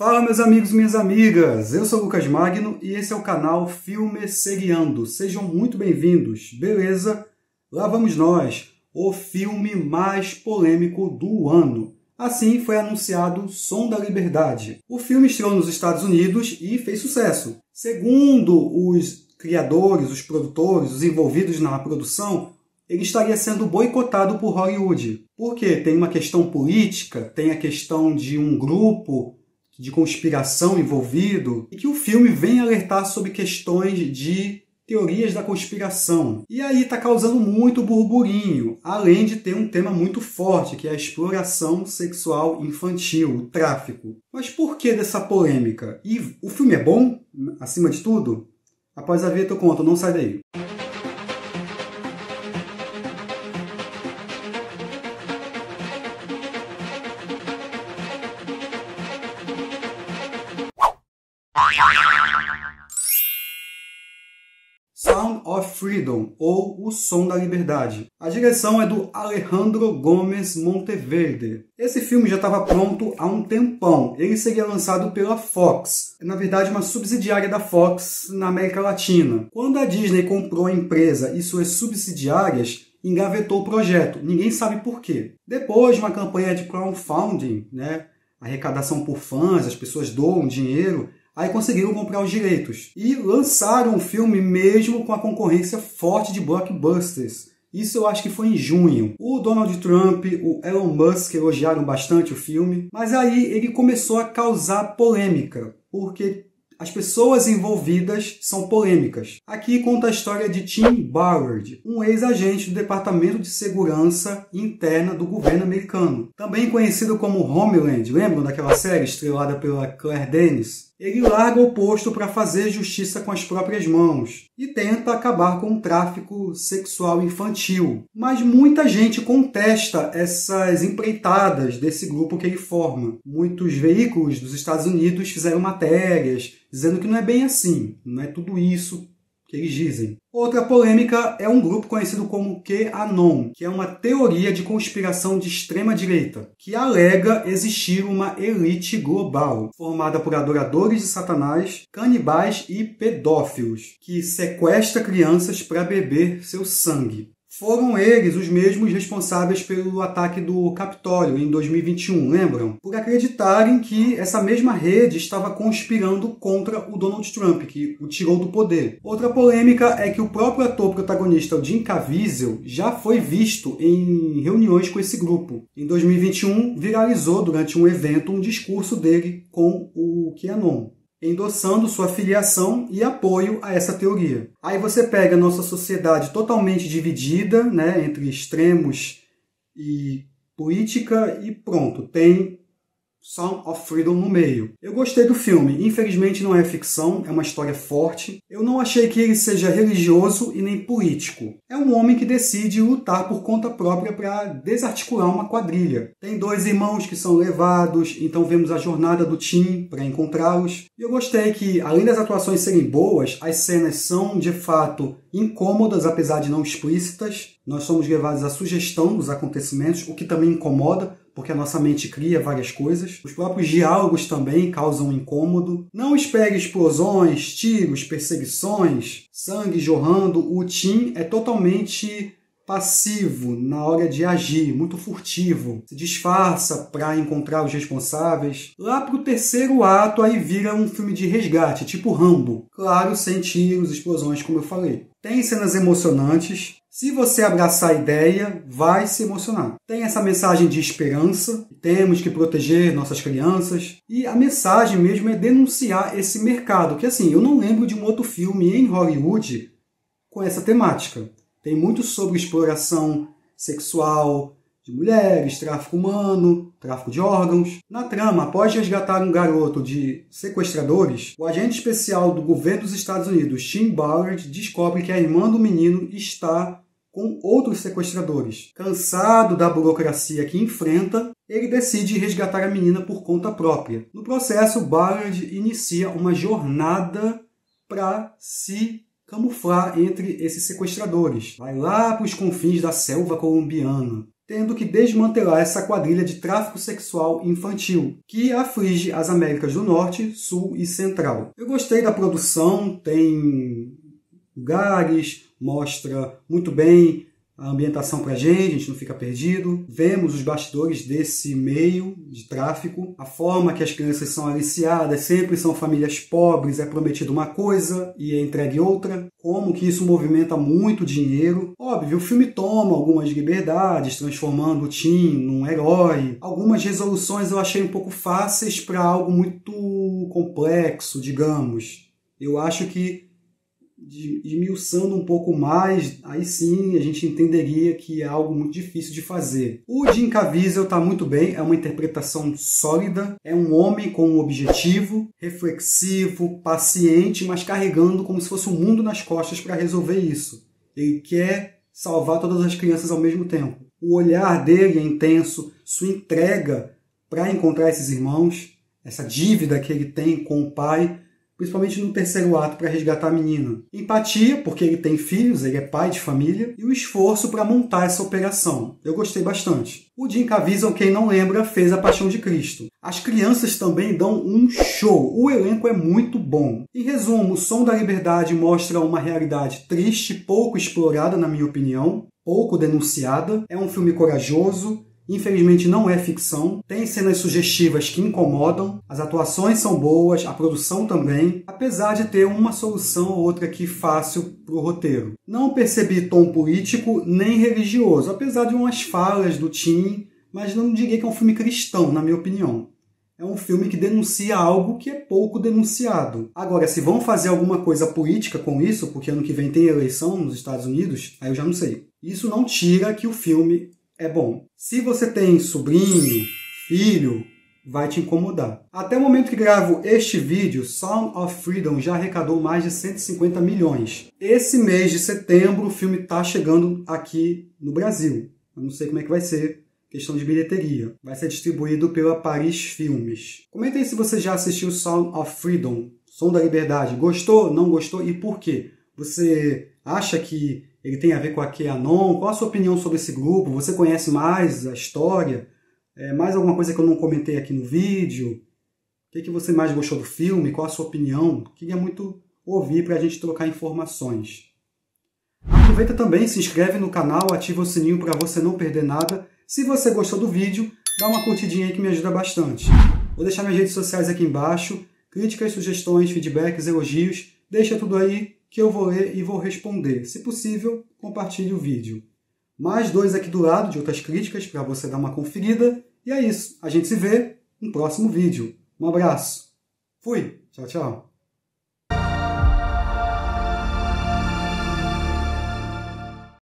Fala meus amigos e minhas amigas, eu sou o Lucas Magno e esse é o canal Filme Seriando. Sejam muito bem-vindos, beleza? Lá vamos nós, o filme mais polêmico do ano. Assim foi anunciado Som da Liberdade. O filme estreou nos Estados Unidos e fez sucesso. Segundo os criadores, os produtores, os envolvidos na produção, ele estaria sendo boicotado por Hollywood. Porque tem uma questão política, tem a questão de um grupo de conspiração envolvido, e que o filme vem alertar sobre questões de teorias da conspiração. E aí está causando muito burburinho, além de ter um tema muito forte, que é a exploração sexual infantil, o tráfico. Mas por que dessa polêmica? E o filme é bom, acima de tudo? Após a vinheta eu conto, não sai daí. Sound of Freedom, ou O Som da Liberdade. A direção é do Alejandro Gomes Monteverde. Esse filme já estava pronto há um tempão. Ele seria lançado pela Fox, na verdade uma subsidiária da Fox na América Latina. Quando a Disney comprou a empresa e suas subsidiárias, engavetou o projeto. Ninguém sabe por quê. Depois de uma campanha de crowdfunding, né, arrecadação por fãs, as pessoas doam dinheiro, Aí conseguiram comprar os direitos e lançaram o filme mesmo com a concorrência forte de blockbusters. Isso eu acho que foi em junho. O Donald Trump, o Elon Musk elogiaram bastante o filme, mas aí ele começou a causar polêmica, porque as pessoas envolvidas são polêmicas. Aqui conta a história de Tim Ballard, um ex-agente do Departamento de Segurança Interna do governo americano, também conhecido como Homeland. Lembram daquela série estrelada pela Claire Denis? Ele larga o posto para fazer justiça com as próprias mãos e tenta acabar com o tráfico sexual infantil. Mas muita gente contesta essas empreitadas desse grupo que ele forma. Muitos veículos dos Estados Unidos fizeram matérias dizendo que não é bem assim, não é tudo isso que eles dizem. Outra polêmica é um grupo conhecido como QAnon, que é uma teoria de conspiração de extrema direita, que alega existir uma elite global, formada por adoradores de Satanás, canibais e pedófilos, que sequestra crianças para beber seu sangue. Foram eles os mesmos responsáveis pelo ataque do Capitólio em 2021, lembram? Por acreditarem que essa mesma rede estava conspirando contra o Donald Trump, que o tirou do poder. Outra polêmica é que o próprio ator protagonista, o Jim Caviezel, já foi visto em reuniões com esse grupo. Em 2021, viralizou durante um evento um discurso dele com o QAnon endossando sua filiação e apoio a essa teoria. Aí você pega a nossa sociedade totalmente dividida, né, entre extremos e política e pronto, tem Sound of Freedom no meio. Eu gostei do filme, infelizmente não é ficção, é uma história forte. Eu não achei que ele seja religioso e nem político. É um homem que decide lutar por conta própria para desarticular uma quadrilha. Tem dois irmãos que são levados, então vemos a jornada do Tim para encontrá-los. E eu gostei que, além das atuações serem boas, as cenas são de fato incômodas, apesar de não explícitas. Nós somos levados à sugestão dos acontecimentos, o que também incomoda, porque a nossa mente cria várias coisas. Os próprios diálogos também causam incômodo. Não espere explosões, tiros, perseguições, sangue jorrando. O Tim é totalmente passivo na hora de agir, muito furtivo, se disfarça para encontrar os responsáveis. Lá pro terceiro ato aí vira um filme de resgate, tipo Rambo. Claro, sem tiros, explosões, como eu falei. Tem cenas emocionantes, se você abraçar a ideia, vai se emocionar. Tem essa mensagem de esperança, temos que proteger nossas crianças, e a mensagem mesmo é denunciar esse mercado, que assim, eu não lembro de um outro filme em Hollywood com essa temática. Tem muito sobre exploração sexual de mulheres, tráfico humano, tráfico de órgãos. Na trama, após resgatar um garoto de sequestradores, o agente especial do governo dos Estados Unidos, Tim Ballard, descobre que a irmã do menino está com outros sequestradores. Cansado da burocracia que enfrenta, ele decide resgatar a menina por conta própria. No processo, Ballard inicia uma jornada para se camuflar entre esses sequestradores. Vai lá para os confins da selva colombiana. tendo que desmantelar essa quadrilha de tráfico sexual infantil, que aflige as Américas do Norte, Sul e Central. Eu gostei da produção, tem lugares, mostra muito bem a ambientação para a gente, a gente não fica perdido. Vemos os bastidores desse meio de tráfico, a forma que as crianças são aliciadas, sempre são famílias pobres, é prometido uma coisa e é entregue outra. Como que isso movimenta muito dinheiro. Óbvio, o filme toma algumas liberdades, transformando o Tim num herói. Algumas resoluções eu achei um pouco fáceis para algo muito complexo, digamos. Eu acho que esmiuçando um pouco mais, aí sim a gente entenderia que é algo muito difícil de fazer. O Jim Caviezel está muito bem, é uma interpretação sólida, é um homem com um objetivo, reflexivo, paciente, mas carregando como se fosse um mundo nas costas para resolver isso. Ele quer salvar todas as crianças ao mesmo tempo. O olhar dele é intenso, sua entrega para encontrar esses irmãos, essa dívida que ele tem com o pai, principalmente no terceiro ato para resgatar a menina. Empatia, porque ele tem filhos, ele é pai de família, e o esforço para montar essa operação. Eu gostei bastante. O Jim Caviezel, quem não lembra, fez A Paixão de Cristo. As crianças também dão um show. O elenco é muito bom. Em resumo, O Som da Liberdade mostra uma realidade triste, pouco explorada na minha opinião, pouco denunciada. É um filme corajoso, Infelizmente não é ficção, tem cenas sugestivas que incomodam, as atuações são boas, a produção também, apesar de ter uma solução ou outra aqui fácil para o roteiro. Não percebi tom político nem religioso, apesar de umas falas do Tim, mas não diria que é um filme cristão, na minha opinião. É um filme que denuncia algo que é pouco denunciado. Agora, se vão fazer alguma coisa política com isso, porque ano que vem tem eleição nos Estados Unidos, aí eu já não sei. Isso não tira que o filme é bom. Se você tem sobrinho, filho, vai te incomodar. Até o momento que gravo este vídeo, Sound of Freedom já arrecadou mais de 150 milhões. Esse mês de setembro o filme está chegando aqui no Brasil. Eu não sei como é que vai ser questão de bilheteria. Vai ser distribuído pela Paris Filmes. Comenta aí se você já assistiu Sound of Freedom, Som da Liberdade. Gostou? Não gostou? E por quê? Você acha que ele tem a ver com a QAnon? Qual a sua opinião sobre esse grupo? Você conhece mais a história? É, mais alguma coisa que eu não comentei aqui no vídeo? O que, que você mais gostou do filme? Qual a sua opinião? Queria muito ouvir para a gente trocar informações. Aproveita também, se inscreve no canal, ativa o sininho para você não perder nada. Se você gostou do vídeo, dá uma curtidinha aí que me ajuda bastante. Vou deixar minhas redes sociais aqui embaixo. Críticas, sugestões, feedbacks, elogios, deixa tudo aí que eu vou ler e vou responder. Se possível, compartilhe o vídeo. Mais dois aqui do lado de outras críticas para você dar uma conferida. E é isso. A gente se vê no próximo vídeo. Um abraço. Fui. Tchau, tchau.